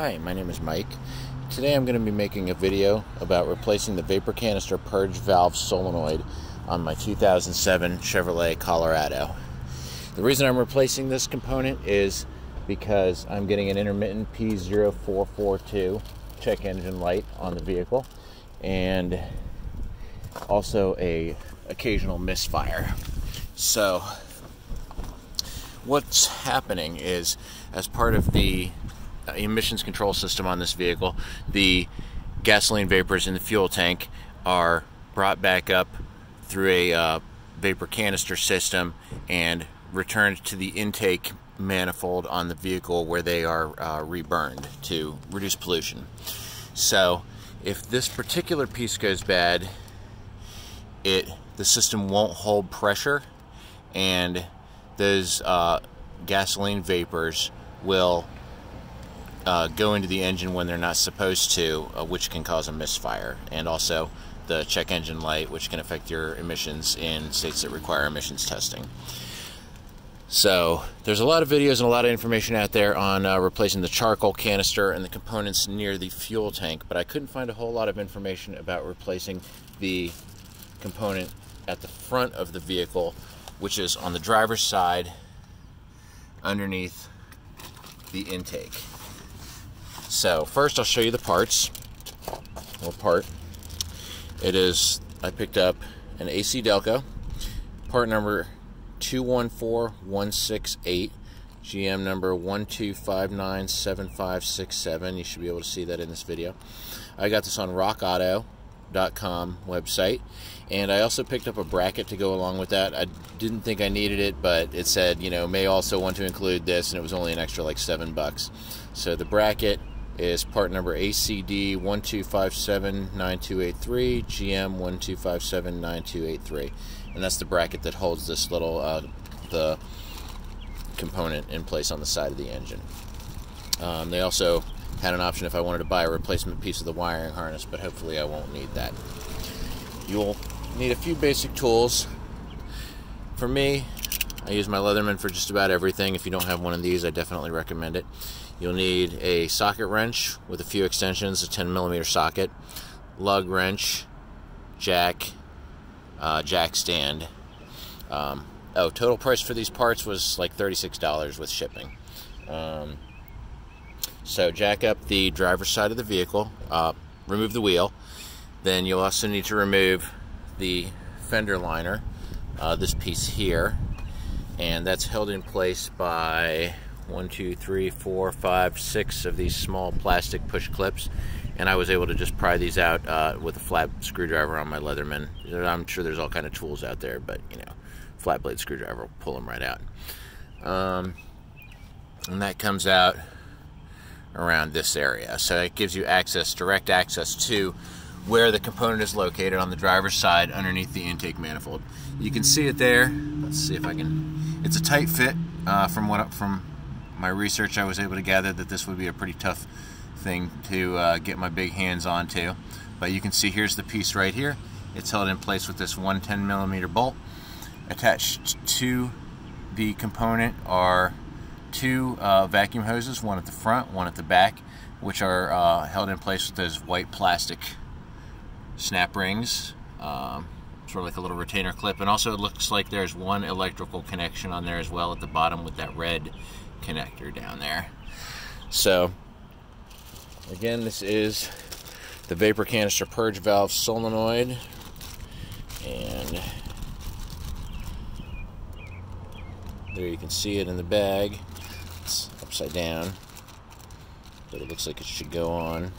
Hi, my name is Mike. Today I'm going to be making a video about replacing the vapor canister purge valve solenoid on my 2007 Chevrolet Colorado. The reason I'm replacing this component is because I'm getting an intermittent P0442 check engine light on the vehicle and also a occasional misfire. So what's happening is as part of the emissions control system on this vehicle, the gasoline vapors in the fuel tank are brought back up through a uh, vapor canister system and returned to the intake manifold on the vehicle where they are uh, reburned to reduce pollution. So if this particular piece goes bad, it the system won't hold pressure and those uh, gasoline vapors will uh, go into the engine when they're not supposed to, uh, which can cause a misfire, and also the check engine light, which can affect your emissions in states that require emissions testing. So there's a lot of videos and a lot of information out there on uh, replacing the charcoal canister and the components near the fuel tank, but I couldn't find a whole lot of information about replacing the component at the front of the vehicle, which is on the driver's side underneath the intake. So first I'll show you the parts. What part? It is, I picked up an AC Delco, part number 214168, GM number 12597567. You should be able to see that in this video. I got this on rockauto.com website and I also picked up a bracket to go along with that. I didn't think I needed it, but it said, you know, may also want to include this, and it was only an extra like seven bucks. So the bracket is part number ACD 12579283, GM 12579283. And that's the bracket that holds this little uh, the component in place on the side of the engine. Um, they also had an option if I wanted to buy a replacement piece of the wiring harness, but hopefully I won't need that. You'll need a few basic tools. For me, I use my Leatherman for just about everything. If you don't have one of these, I definitely recommend it. You'll need a socket wrench with a few extensions, a 10 millimeter socket, lug wrench, jack, uh, jack stand. Um, oh, total price for these parts was like $36 with shipping. Um, so jack up the driver's side of the vehicle, uh, remove the wheel. Then you'll also need to remove the fender liner, uh, this piece here, and that's held in place by one, two, three, four, five, six of these small plastic push clips, and I was able to just pry these out uh, with a flat screwdriver on my Leatherman. I'm sure there's all kind of tools out there, but you know, flat blade screwdriver will pull them right out. Um, and that comes out around this area, so it gives you access, direct access to where the component is located on the driver's side underneath the intake manifold. You can see it there. Let's see if I can. It's a tight fit uh, from what from my research, I was able to gather that this would be a pretty tough thing to uh, get my big hands onto. But you can see here's the piece right here. It's held in place with this 110 millimeter bolt. Attached to the component are two uh, vacuum hoses, one at the front, one at the back, which are uh, held in place with those white plastic snap rings. Um, sort of like a little retainer clip. And also it looks like there's one electrical connection on there as well at the bottom with that red connector down there. So, again, this is the vapor canister purge valve solenoid. And there you can see it in the bag. It's upside down, but it looks like it should go on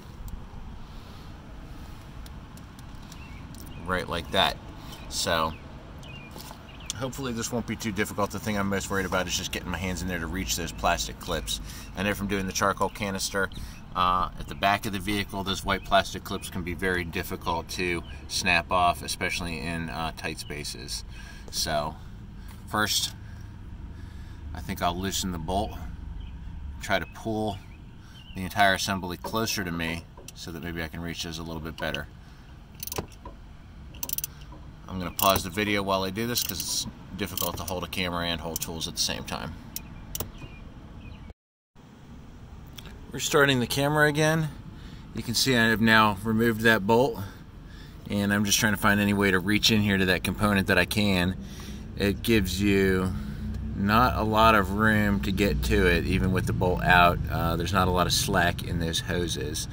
right like that. So, hopefully this won't be too difficult. The thing I'm most worried about is just getting my hands in there to reach those plastic clips. I know from doing the charcoal canister uh, at the back of the vehicle, those white plastic clips can be very difficult to snap off, especially in uh, tight spaces. So first, I think I'll loosen the bolt, try to pull the entire assembly closer to me so that maybe I can reach those a little bit better. I'm going to pause the video while I do this because it's difficult to hold a camera and hold tools at the same time. We're starting the camera again. You can see I have now removed that bolt and I'm just trying to find any way to reach in here to that component that I can. It gives you not a lot of room to get to it even with the bolt out. Uh, there's not a lot of slack in those hoses.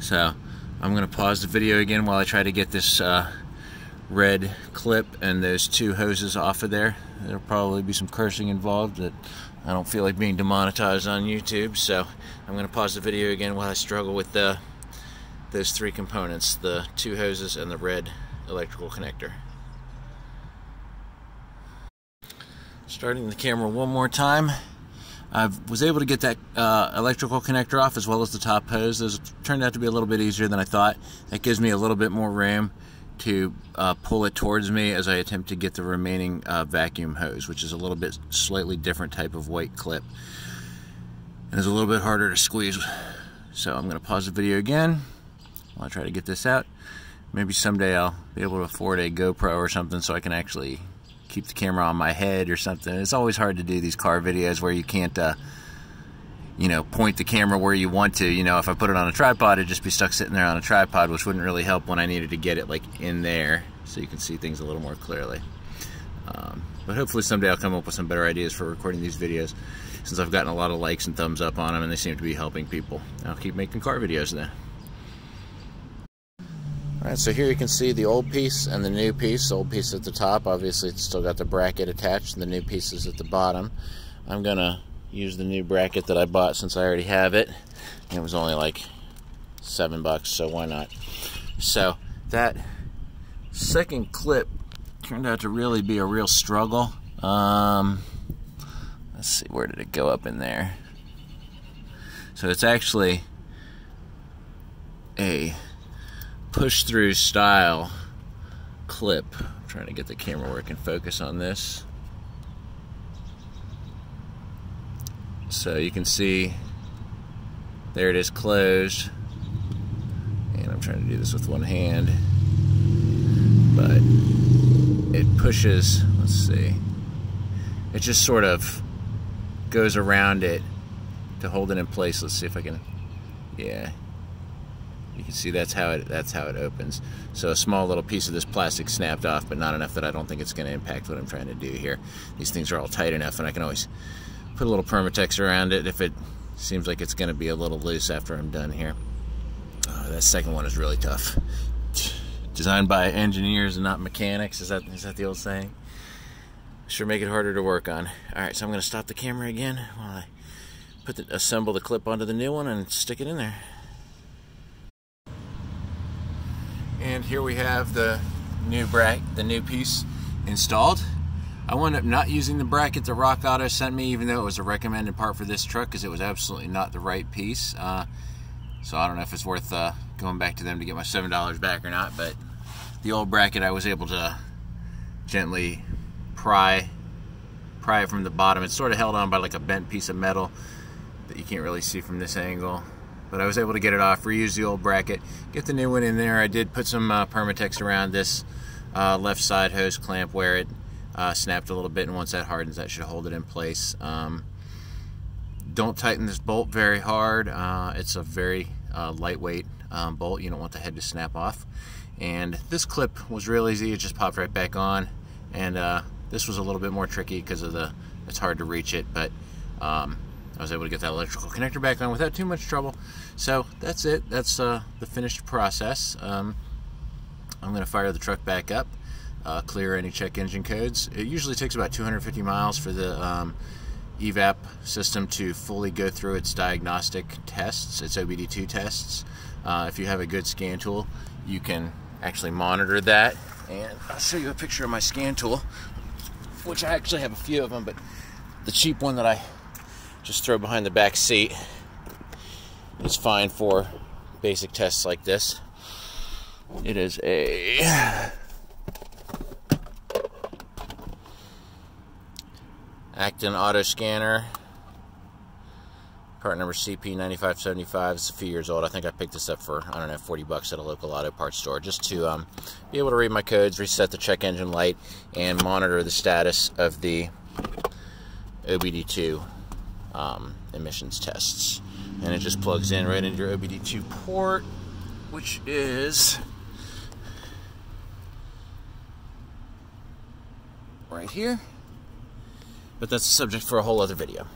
So I'm going to pause the video again while I try to get this uh, red clip and those two hoses off of there. There'll probably be some cursing involved that I don't feel like being demonetized on YouTube, so I'm going to pause the video again while I struggle with the, those three components, the two hoses and the red electrical connector. Starting the camera one more time. I was able to get that uh, electrical connector off as well as the top hose. Those turned out to be a little bit easier than I thought. That gives me a little bit more room to uh, pull it towards me as I attempt to get the remaining uh, vacuum hose, which is a little bit slightly different type of white clip. And it's a little bit harder to squeeze. So I'm going to pause the video again while I try to get this out. Maybe someday I'll be able to afford a GoPro or something so I can actually keep the camera on my head or something. It's always hard to do these car videos where you can't uh, you know, point the camera where you want to. You know, if I put it on a tripod, it'd just be stuck sitting there on a tripod, which wouldn't really help when I needed to get it like in there so you can see things a little more clearly. Um, but hopefully someday I'll come up with some better ideas for recording these videos since I've gotten a lot of likes and thumbs up on them and they seem to be helping people. I'll keep making car videos then. Alright, so here you can see the old piece and the new piece. The old piece at the top, obviously it's still got the bracket attached, and the new piece is at the bottom. I'm going to use the new bracket that I bought since I already have it. It was only like seven bucks, so why not? So that second clip turned out to really be a real struggle. Um, let's see, where did it go up in there? So it's actually a push through style clip. I'm trying to get the camera where it can focus on this. So you can see there it is closed. And I'm trying to do this with one hand. But it pushes, let's see. It just sort of goes around it to hold it in place. Let's see if I can, yeah. You can see that's how it that's how it opens. So a small little piece of this plastic snapped off, but not enough that I don't think it's going to impact what I'm trying to do here. These things are all tight enough, and I can always put a little Permatex around it if it seems like it's going to be a little loose after I'm done here. Uh, that second one is really tough. Designed by engineers and not mechanics. Is that is that the old saying? Sure make it harder to work on. Alright, so I'm going to stop the camera again while I put the, assemble the clip onto the new one and stick it in there. And here we have the new bracket, the new piece installed. I wound up not using the bracket that Rock Auto sent me, even though it was a recommended part for this truck, because it was absolutely not the right piece. Uh, so I don't know if it's worth uh, going back to them to get my $7 back or not, but the old bracket I was able to gently pry, pry it from the bottom. It's sort of held on by like a bent piece of metal that you can't really see from this angle. But I was able to get it off, reuse the old bracket, get the new one in there. I did put some uh, Permatex around this uh, left side hose clamp where it uh, snapped a little bit and once that hardens that should hold it in place. Um, don't tighten this bolt very hard. Uh, it's a very uh, lightweight um, bolt. You don't want the head to snap off. And this clip was real easy. It just popped right back on. And uh, this was a little bit more tricky because of the it's hard to reach it but um, I was able to get that electrical connector back on without too much trouble. So that's it. That's uh, the finished process. Um, I'm gonna fire the truck back up uh, clear any check engine codes. It usually takes about 250 miles for the um, EVAP system to fully go through its diagnostic tests, its OBD2 tests. Uh, if you have a good scan tool, you can actually monitor that. And I'll show you a picture of my scan tool, which I actually have a few of them, but the cheap one that I just throw behind the back seat is fine for basic tests like this. It is a Actron Auto Scanner. Part number CP9575. It's a few years old. I think I picked this up for, I don't know, 40 bucks at a local auto parts store just to um, be able to read my codes, reset the check engine light, and monitor the status of the OBD2 um, emissions tests. And it just plugs in right into your OBD2 port, which is right here. But that's a subject for a whole other video.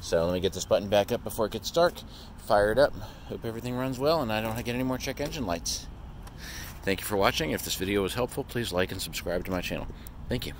So let me get this button back up before it gets dark. Fire it up. Hope everything runs well and I don't get any more check engine lights. Thank you for watching. If this video was helpful, please like and subscribe to my channel. Thank you.